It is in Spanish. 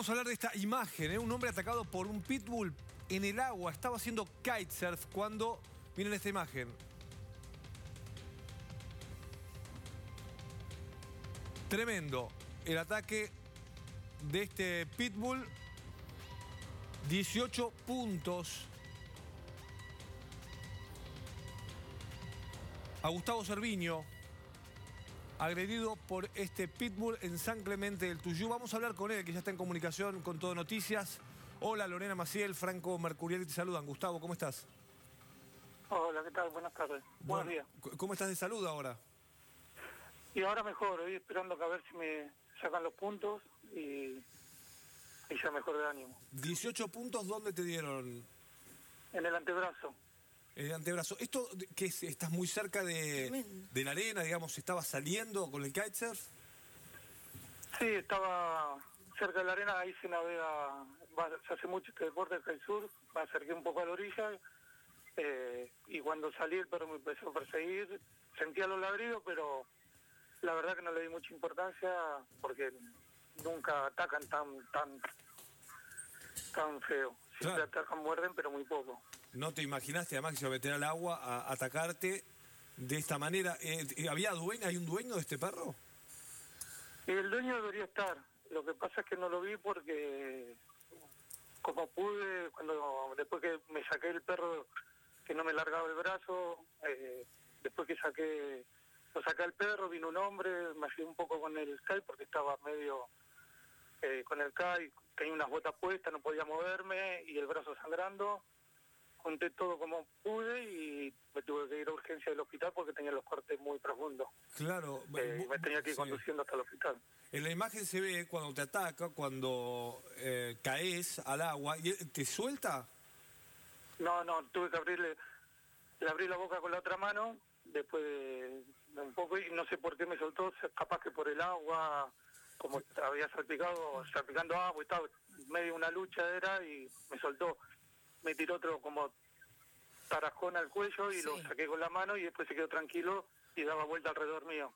Vamos a hablar de esta imagen, ¿eh? un hombre atacado por un pitbull en el agua, estaba haciendo kitesurf cuando, miren esta imagen. Tremendo el ataque de este pitbull, 18 puntos. A Gustavo Cerviño, agredido por este pitbull en San Clemente del Tuyú. Vamos a hablar con él, que ya está en comunicación con Todo Noticias. Hola, Lorena Maciel, Franco Mercurial, te saludan. Gustavo, ¿cómo estás? Hola, ¿qué tal? Buenas tardes. Buenos días. ¿Cómo estás de salud ahora? Y ahora mejor, estoy esperando a ver si me sacan los puntos y, y ya mejor de ánimo. 18 puntos, ¿dónde te dieron? En el antebrazo. El antebrazo. ¿Esto que es? ¿Estás muy cerca de, de la arena, digamos? ¿Estabas saliendo con el kitesurf? Sí, estaba cerca de la arena, ahí se navega, va- se hace mucho este deporte el kitesurf, me acerqué un poco a la orilla eh, y cuando salí el perro me empezó a perseguir, sentía los ladridos, pero la verdad que no le di mucha importancia porque nunca atacan tan tan tan feo. Siempre Claro. atacan, muerden, pero muy poco. No te imaginaste además que se iba a meter al agua a atacarte de esta manera. Eh, ¿Había dueño? ¿Hay un dueño de este perro? El dueño debería estar. Lo que pasa es que no lo vi porque, como pude, cuando después que me saqué el perro, que no me largaba el brazo, eh, después que saqué, lo saqué al perro, vino un hombre, me ayudó un poco con el Sky porque estaba medio eh, con el Sky, tenía unas botas puestas, no podía moverme y el brazo sangrando. Conté todo como pude y me tuve que ir a urgencia del hospital porque tenía los cortes muy profundos. Claro. Eh, me tenía que ir sí. conduciendo hasta el hospital. En la imagen se ve cuando te ataca, cuando eh, caes al agua, y él te suelta. No, no, tuve que abrirle, le abrí la boca con la otra mano, después de, de un poco, y no sé por qué me soltó, capaz que por el agua, como había salpicado, salpicando agua, y estaba medio una lucha era, y me soltó, me tiró otro como tarajón al cuello y lo saqué con la mano y después se quedó tranquilo y daba vuelta alrededor mío.